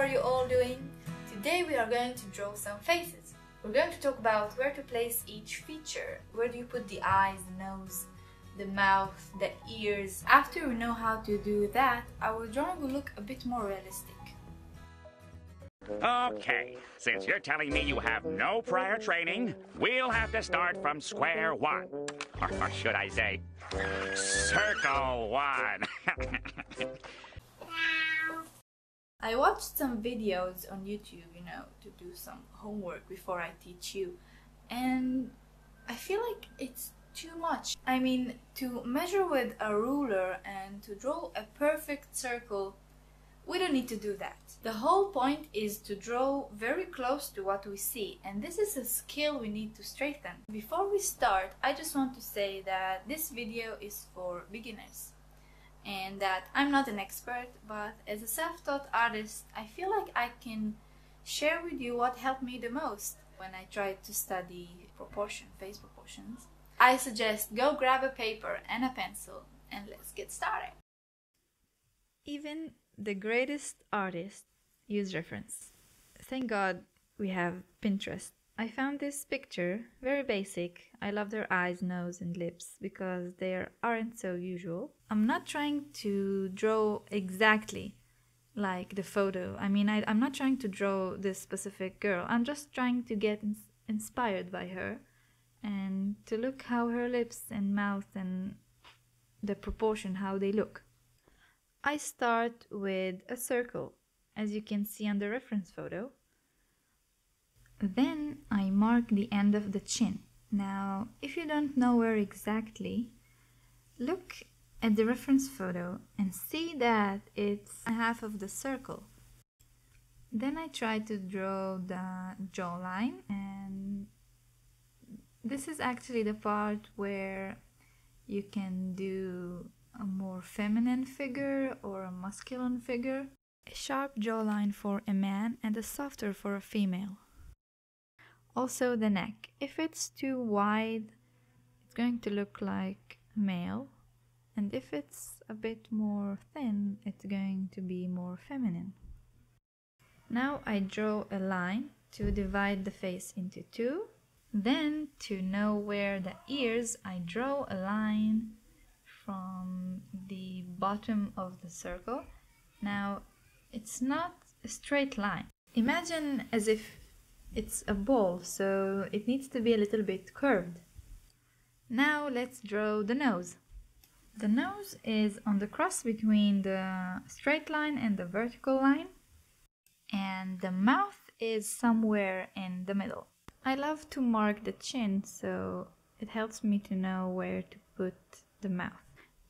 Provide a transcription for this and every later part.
are you all doing? Today we are going to draw some faces. We're going to talk about where to place each feature. Where do you put the eyes, the nose, the mouth, the ears. After we know how to do that, our drawing will look a bit more realistic. Okay, since you're telling me you have no prior training, we'll have to start from square one. Or, or should I say, circle one. I watched some videos on YouTube, you know, to do some homework before I teach you, and I feel like it's too much. I mean, to measure with a ruler and to draw a perfect circle, we don't need to do that. The whole point is to draw very close to what we see, and this is a skill we need to strengthen. Before we start, I just want to say that this video is for beginners and that I'm not an expert, but as a self taught artist, I feel like I can share with you what helped me the most when I tried to study proportion, face proportions. I suggest go grab a paper and a pencil and let's get started. Even the greatest artists use reference. Thank God we have Pinterest. I found this picture very basic. I love their eyes, nose, and lips because they aren't so usual. I'm not trying to draw exactly like the photo. I mean, I, am not trying to draw this specific girl. I'm just trying to get ins inspired by her and to look how her lips and mouth and the proportion, how they look. I start with a circle, as you can see on the reference photo. Then I mark the end of the chin. Now, if you don't know where exactly, look at the reference photo and see that it's half of the circle. Then I try to draw the jawline and this is actually the part where you can do a more feminine figure or a masculine figure. A sharp jawline for a man and a softer for a female. Also the neck. If it's too wide, it's going to look like male. And if it's a bit more thin, it's going to be more feminine. Now I draw a line to divide the face into two. Then to know where the ears, I draw a line from the bottom of the circle. Now it's not a straight line. Imagine as if it's a ball, so it needs to be a little bit curved. Now let's draw the nose. The nose is on the cross between the straight line and the vertical line, and the mouth is somewhere in the middle. I love to mark the chin, so it helps me to know where to put the mouth.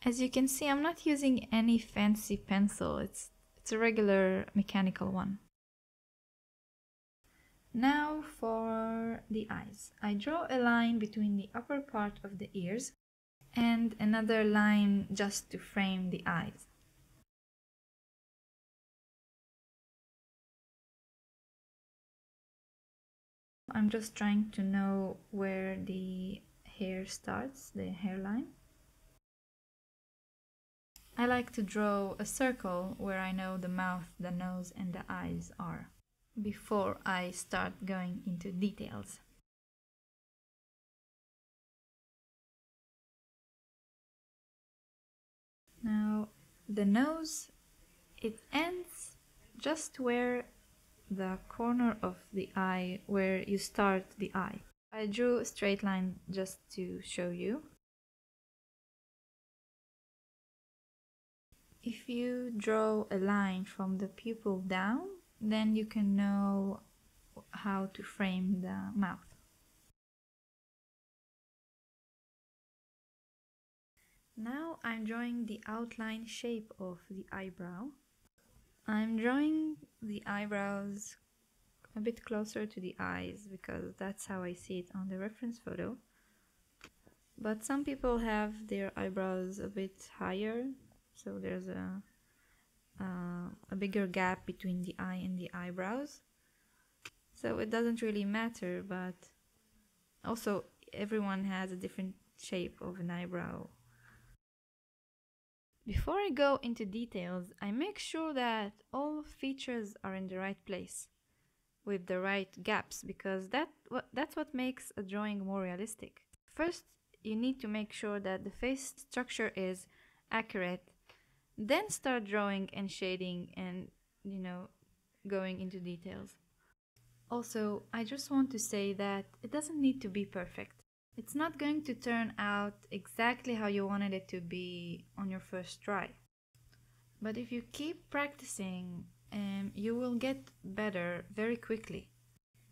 As you can see, I'm not using any fancy pencil, it's, it's a regular mechanical one. Now for the eyes. I draw a line between the upper part of the ears and another line just to frame the eyes. I'm just trying to know where the hair starts, the hairline. I like to draw a circle where I know the mouth, the nose and the eyes are before I start going into details. Now the nose, it ends just where the corner of the eye, where you start the eye. I drew a straight line just to show you. If you draw a line from the pupil down, then you can know how to frame the mouth. Now I'm drawing the outline shape of the eyebrow. I'm drawing the eyebrows a bit closer to the eyes because that's how I see it on the reference photo. But some people have their eyebrows a bit higher, so there's a uh, a bigger gap between the eye and the eyebrows. So it doesn't really matter, but also everyone has a different shape of an eyebrow. Before I go into details, I make sure that all features are in the right place with the right gaps because that that's what makes a drawing more realistic. First, you need to make sure that the face structure is accurate, then start drawing and shading and you know going into details. Also, I just want to say that it doesn't need to be perfect. It's not going to turn out exactly how you wanted it to be on your first try. But if you keep practicing, um, you will get better very quickly.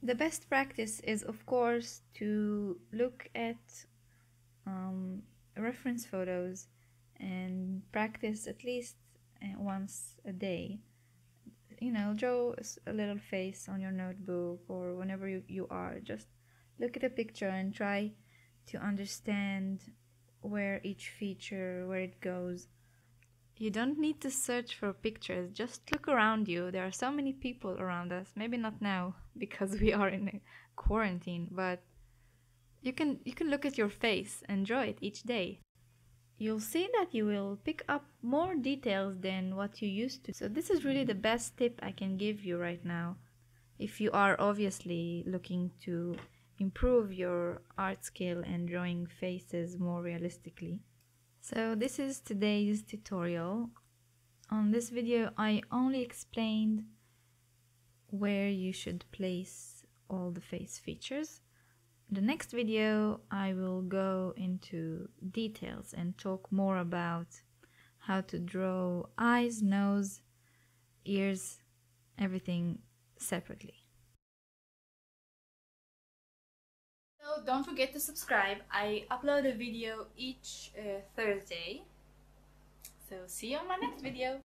The best practice is, of course, to look at um, reference photos and practice at least uh, once a day. You know, draw a little face on your notebook or whenever you, you are. Just look at a picture and try to understand where each feature, where it goes. You don't need to search for pictures, just look around you. There are so many people around us. Maybe not now because we are in a quarantine, but you can you can look at your face and draw it each day. You'll see that you will pick up more details than what you used to. So this is really the best tip I can give you right now. If you are obviously looking to improve your art skill and drawing faces more realistically. So this is today's tutorial. On this video I only explained where you should place all the face features. The next video I will go into details and talk more about how to draw eyes, nose, ears, everything separately. So don't forget to subscribe. I upload a video each uh, Thursday. So see you on my next video.